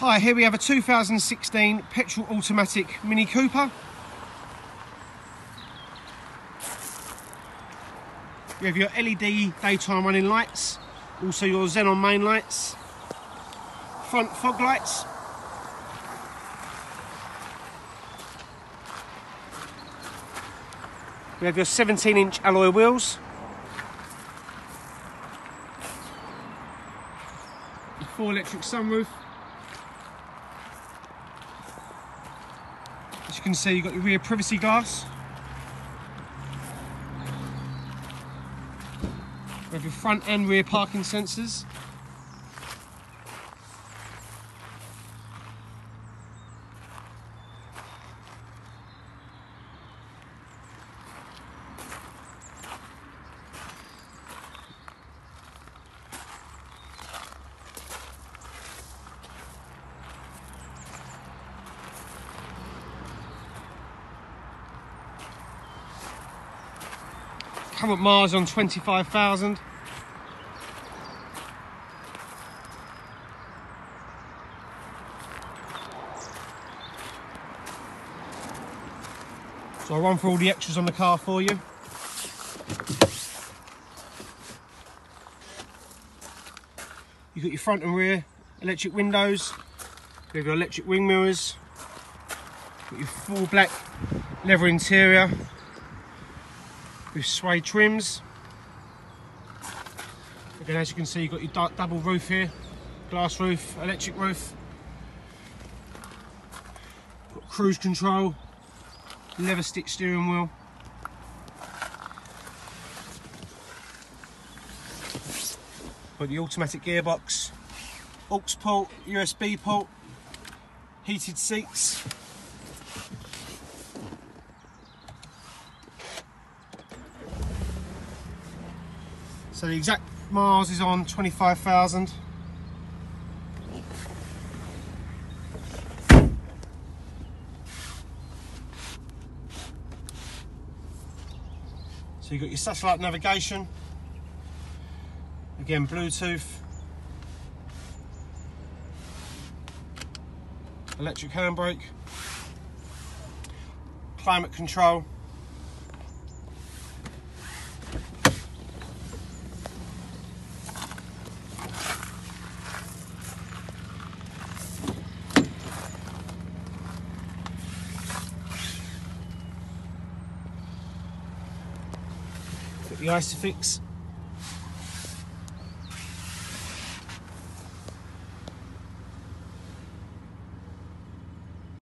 Hi, here we have a 2016 petrol automatic Mini Cooper. You have your LED daytime running lights, also your xenon main lights, front fog lights. We have your 17 inch alloy wheels. Full electric sunroof. As you can see, you've got your rear privacy glass. We have your front and rear parking sensors. Current miles on 25,000. So I'll run through all the extras on the car for you. You've got your front and rear electric windows, you have your electric wing mirrors, got your full black leather interior, with suede trims. Again, as you can see, you've got your double roof here, glass roof, electric roof. Got cruise control, leather stitch steering wheel. Got the automatic gearbox, aux port, USB port, heated seats. So the exact miles is on 25,000. So you've got your satellite navigation, again Bluetooth, electric handbrake, climate control, the Isofix